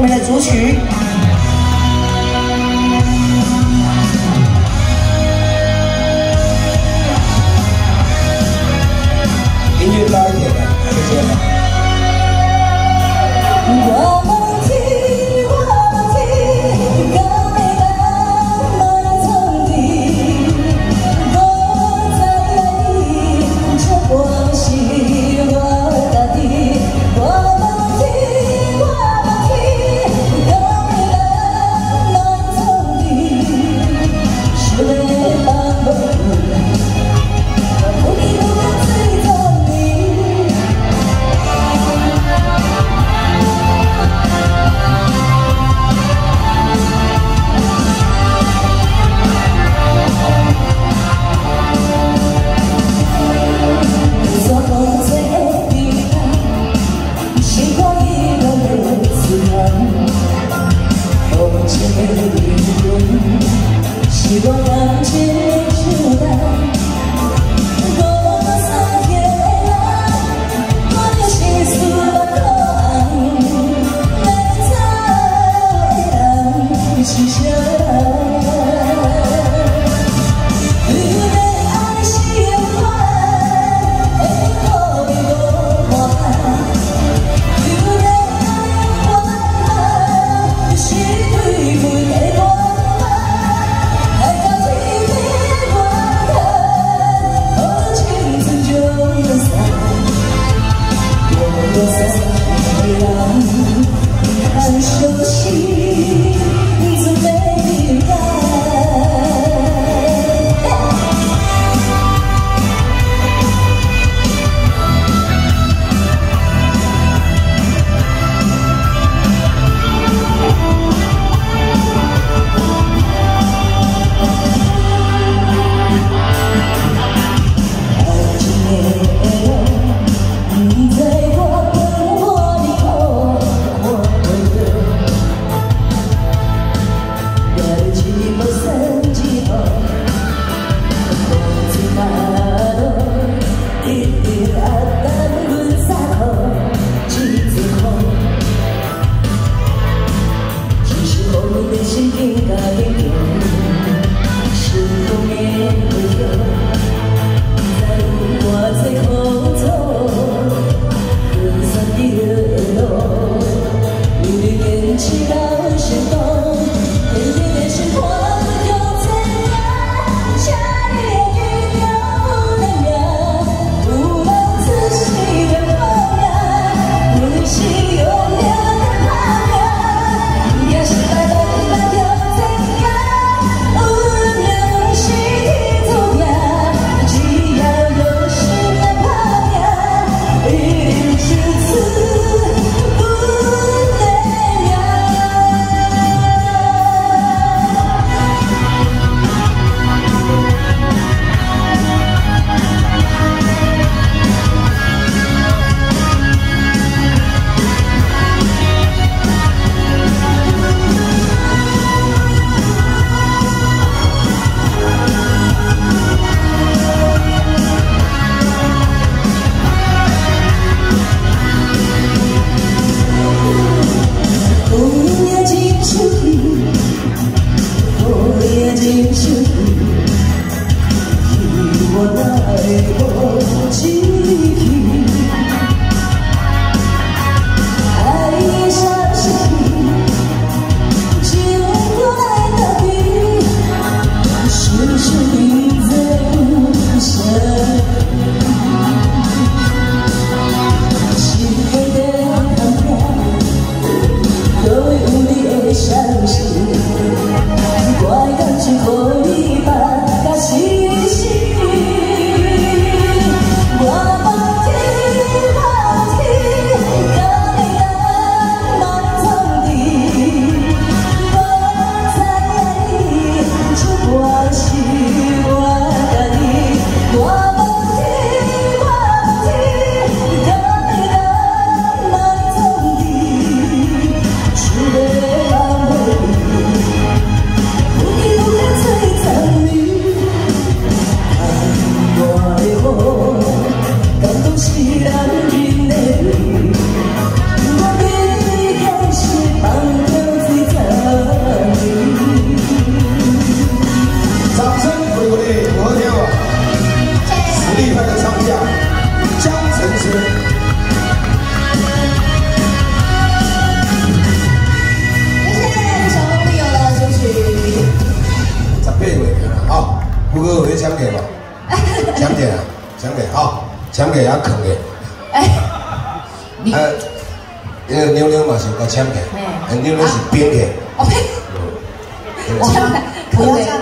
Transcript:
我们的主曲。音乐高一点的，谢谢。不喜欢吗过有咧抢给嘛，抢给啊，奖给啊，奖给啊，啃给。哎，你呃，那个妞妞嘛是个奖给，妞妞是冰给。哦。呸，嗯。我看不要这样